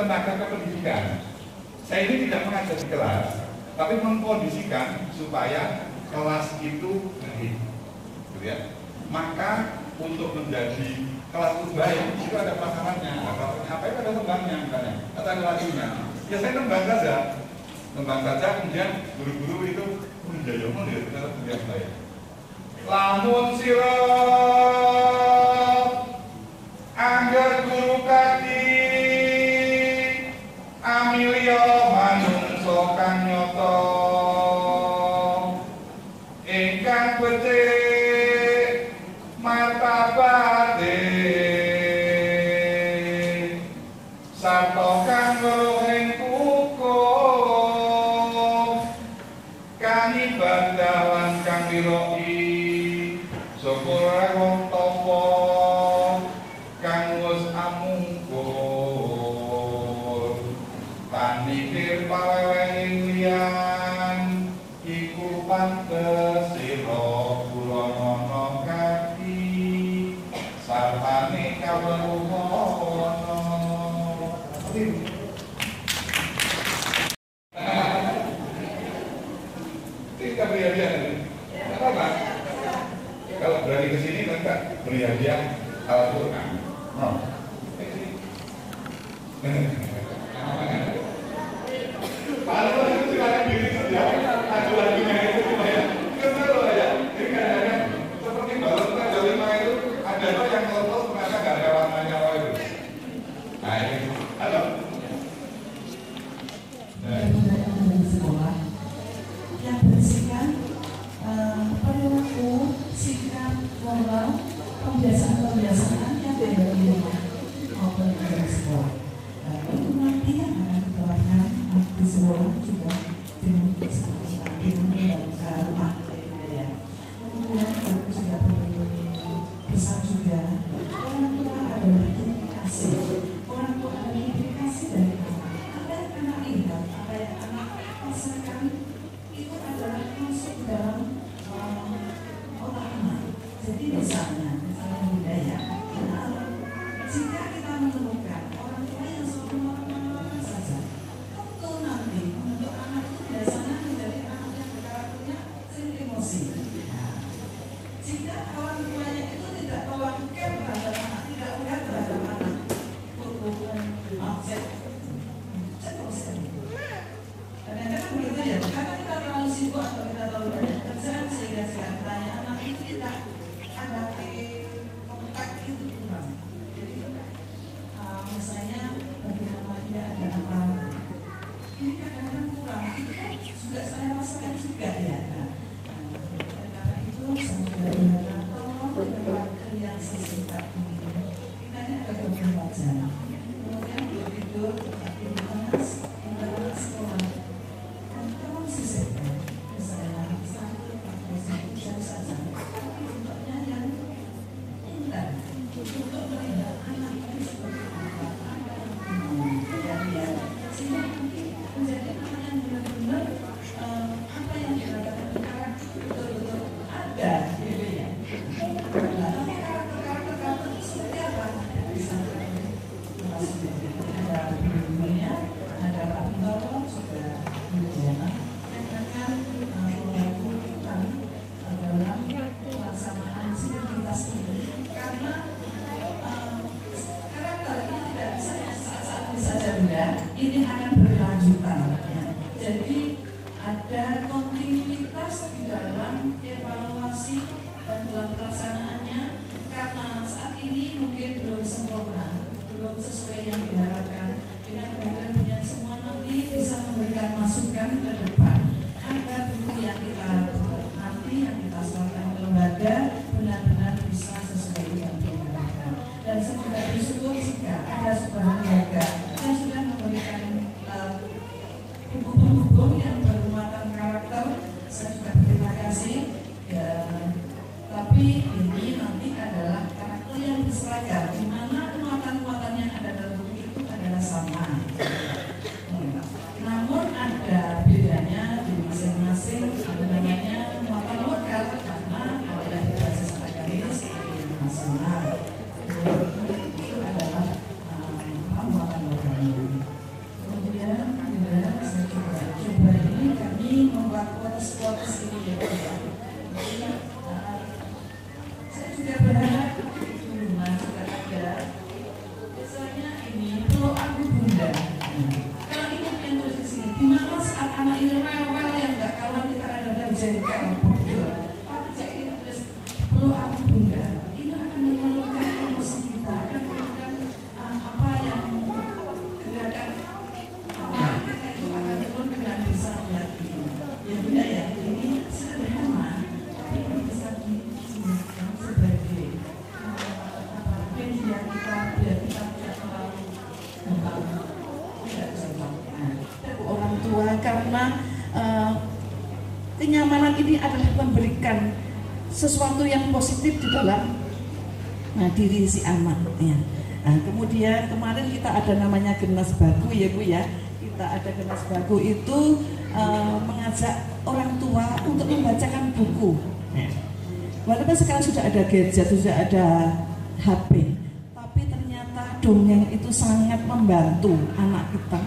tenaga kependidikan. Saya ini tidak mengajar di kelas, tapi mengkondisikan supaya kelas itu baik. Gitu ya. Maka untuk menjadi kelas itu baik, itu ada prasarannya, apa itu ada kembangnya misalnya, atau ada lagunya. Ya saya kembang saja, kembang saja kemudian guru-guru itu menjadi umum ya, kita baik. Lamun sirah 어... is benda ini akan berlanjutan. ya. jadi ada kontinuitas di dalam evaluasi dan dalam pelaksanaannya karena saat ini mungkin belum sempurna belum sesuai yang diharapkan dengan kemudian semua nanti bisa memberikan masukan ke depan kita biar kita tidak terlalu gampang tidak gampang Tapi orang tua karena uh, kenyamanan ini adalah memberikan sesuatu yang positif di dalam nah, diri si anak ya. Nah, kemudian kemarin kita ada namanya genas baku ya bu ya. Kita ada genas baku itu uh, mengajak orang tua untuk membacakan buku. Walaupun sekarang sudah ada gadget sudah ada HP dongeng itu sangat membantu anak kita.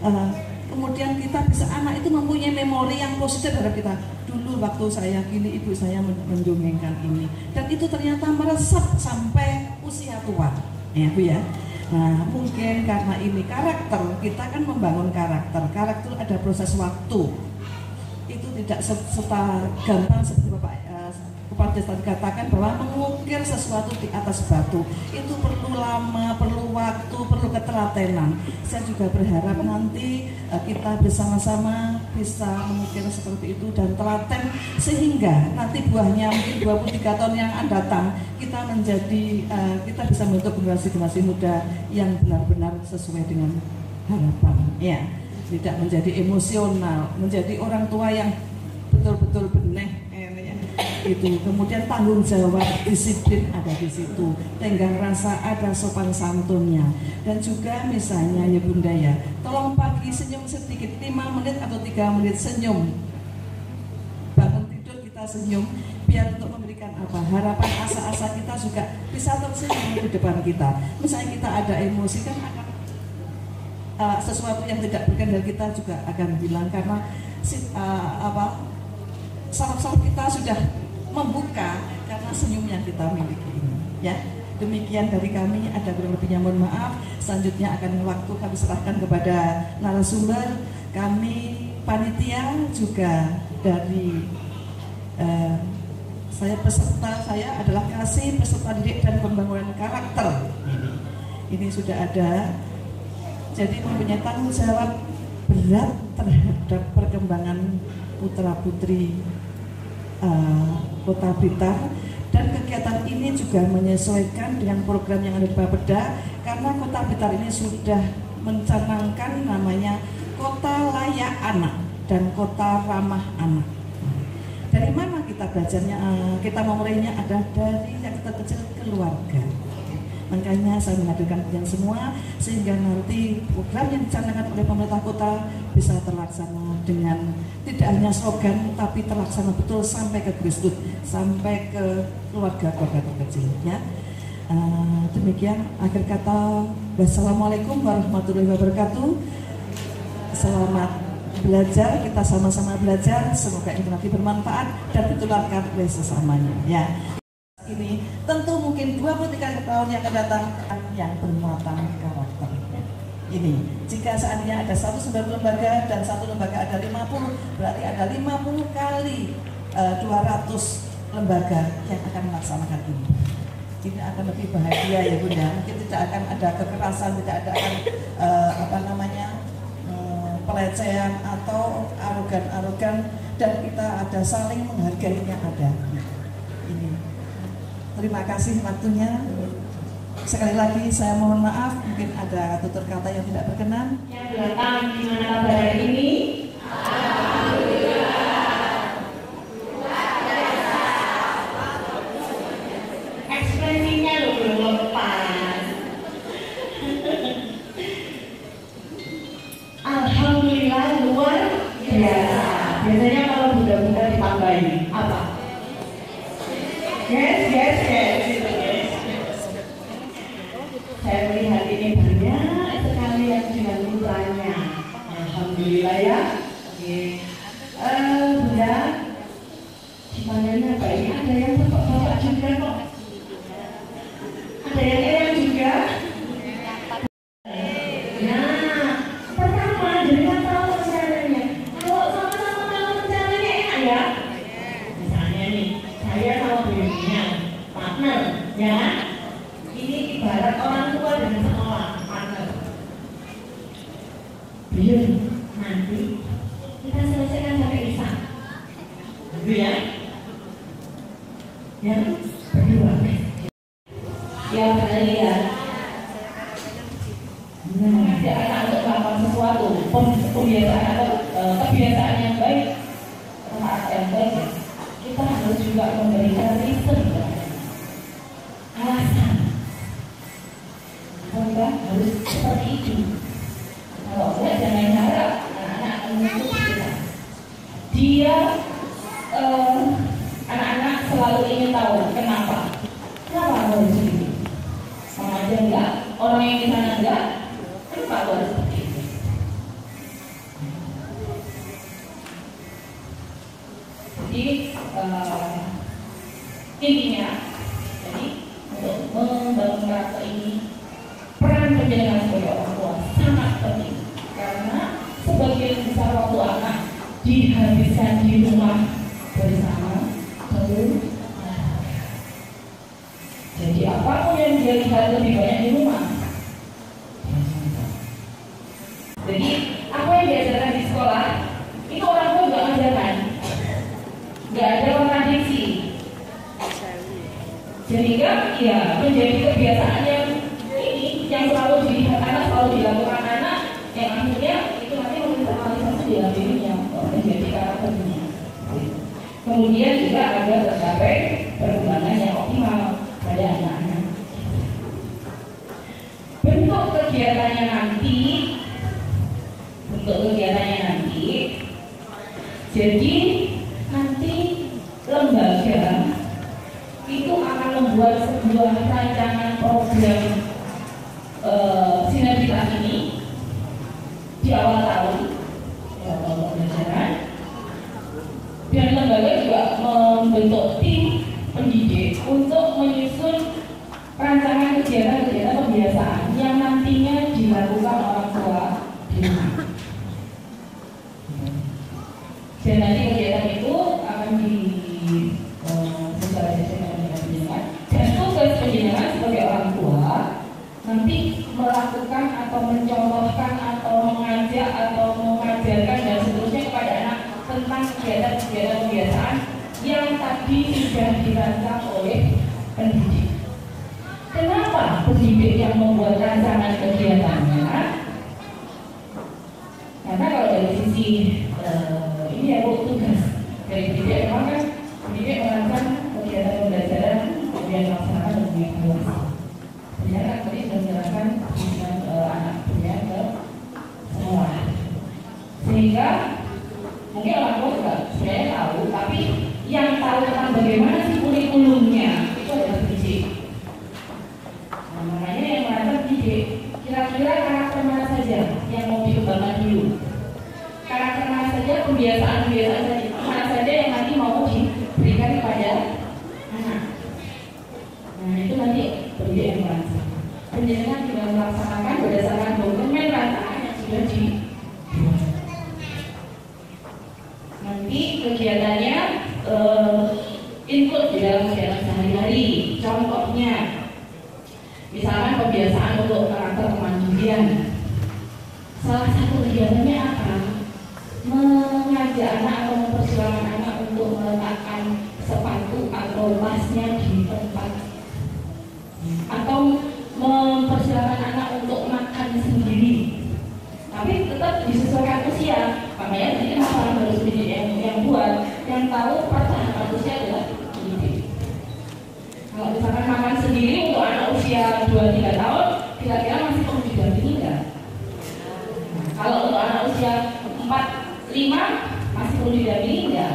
Uh, kemudian kita bisa anak itu mempunyai memori yang positif terhadap kita. Dulu waktu saya gini ibu saya men- mendongengkan ini. Dan itu ternyata meresap sampai usia tua. Ya bu ya. Nah mungkin karena ini karakter kita kan membangun karakter. Karakter ada proses waktu. Itu tidak se- serta gampang tadi katakan bahwa mengukir sesuatu di atas batu itu perlu lama, perlu waktu, perlu ketelatenan. Saya juga berharap nanti eh, kita bersama-sama bisa mengukir seperti itu dan telaten sehingga nanti buahnya mungkin 23 tahun yang akan datang kita menjadi eh, kita bisa membentuk generasi-generasi muda yang benar-benar sesuai dengan harapan. Ya, tidak menjadi emosional, menjadi orang tua yang betul-betul. Itu. Kemudian tanggung jawab disiplin ada di situ. Tenggang rasa ada sopan santunnya. Dan juga misalnya ya bunda ya tolong pagi senyum sedikit 5 menit atau tiga menit senyum. Bangun tidur kita senyum biar untuk memberikan apa? Harapan asa-asa kita juga bisa tersenyum di depan kita. Misalnya kita ada emosi kan akan uh, sesuatu yang tidak berkenan kita juga akan bilang karena uh, apa saraf-saraf kita sudah membuka karena senyum yang kita miliki ini ya. Demikian dari kami ada kurang lebihnya mohon maaf. Selanjutnya akan waktu kami serahkan kepada narasumber. Kami panitia juga dari eh, saya peserta saya adalah kasih peserta didik dan pembangunan karakter. Ini ini sudah ada. Jadi mempunyai tanggung jawab berat terhadap perkembangan putra putri Kota Blitar dan kegiatan ini juga menyesuaikan dengan program yang ada di Bapeda karena Kota Blitar ini sudah mencanangkan namanya Kota Layak Anak dan Kota Ramah Anak. Dari mana kita belajarnya? Eh, Kita memulainya ada dari yang terkecil keluarga. Makanya saya menghadirkan kalian semua sehingga nanti program yang dicanangkan oleh pemerintah kota bisa terlaksana dengan tidak hanya slogan tapi terlaksana betul sampai ke grassroots, sampai ke keluarga-keluarga terkecil ya. Eh, demikian akhir kata wassalamualaikum warahmatullahi wabarakatuh. Selamat belajar, kita sama-sama belajar. Semoga ini nanti bermanfaat dan ditularkan oleh sesamanya ya ini tentu mungkin 23 tahun yang akan datang yang bermuatan karakter. Ini jika seandainya ada 190 lembaga dan satu lembaga ada 50 berarti ada 50 kali eh, 200 lembaga yang akan melaksanakan ini. Ini akan lebih bahagia ya bunda. Mungkin tidak akan ada kekerasan tidak ada akan eh, apa namanya eh, pelecehan atau arogan-arogan. Dan kita ada saling menghargainya ada. Ini. Terima kasih waktunya. Sekali lagi saya mohon maaf, mungkin ada tutur kata yang tidak berkenan. yang datang gimana kabar hari ini? Thank hmm. you. Jadi apa pun yang dia lihat lebih kegiatannya nanti. Untuk kegiatannya nanti. Jadi Jadi nanti kegiatan itu akan di eh, sosialisasikan dengan penjenengan dan tugas penjenengan sebagai orang tua nanti melakukan atau mencontohkan atau mengajak atau mengajarkan dan seterusnya kepada anak tentang kegiatan-kegiatan kebiasaan yang tadi sudah dirancang oleh pendidik. Kenapa pendidik yang membuat rancangan kegiatannya we sekarang 2-3 tahun kira-kira masih perlu didampingi nggak? Kalau untuk anak usia 4-5 masih perlu didampingi nggak?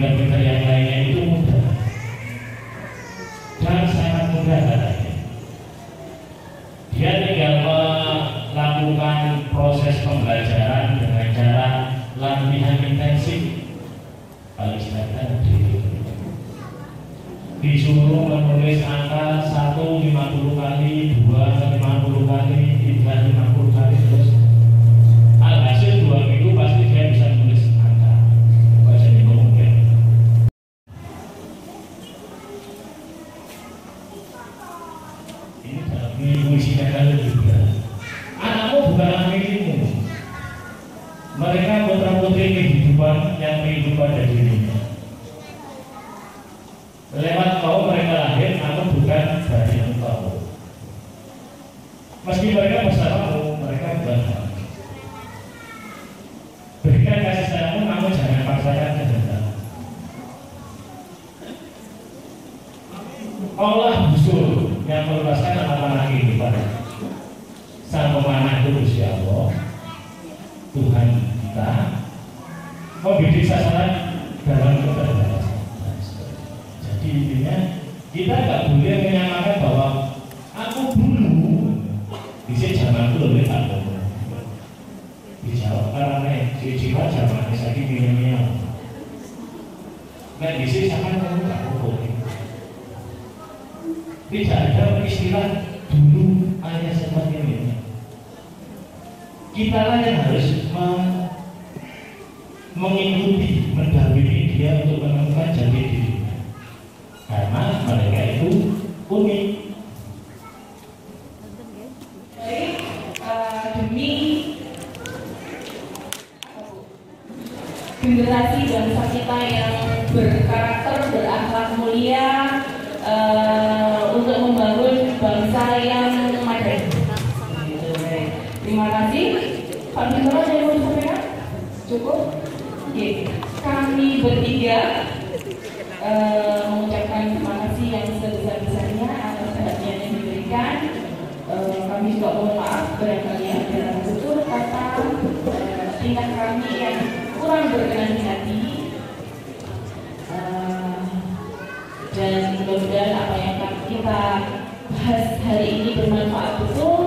Dan pintar-pintar kalian juga. Anakmu bukan anak milikmu. Mereka putra putri kehidupan yang hidup pada dirinya. Kita, membidik sasaran dalam kebenaran. Jadi intinya kita nggak boleh menyamakan bahwa aku dulu bisa zaman dulu ya tak boleh. Dijawab karena jiwa zaman saya milenial. Nah di sini sama kamu tak boleh. Tidak ada istilah dulu hanya seperti ini. Kita lah yang harus mengikuti, mendahului dia untuk menemukan jati dirinya. Karena mereka itu unik. Baik, eh, demi generasi bangsa kita yang berkarakter, berakhlak mulia, eh, untuk membangun bangsa yang madani. Gitu, baik. Terima kasih. Pak Bintoro ada yang mau disampaikan? Cukup? Oke. Kami bertiga eh, mengucapkan terima kasih yang sebesar-besarnya atas perhatian yang diberikan. Eh, kami juga mohon maaf barangkali ada tutur kata eh, tingkat kami yang kurang berkenan di hati. Eh, dan mudah-mudahan apa yang kita bahas hari ini bermanfaat betul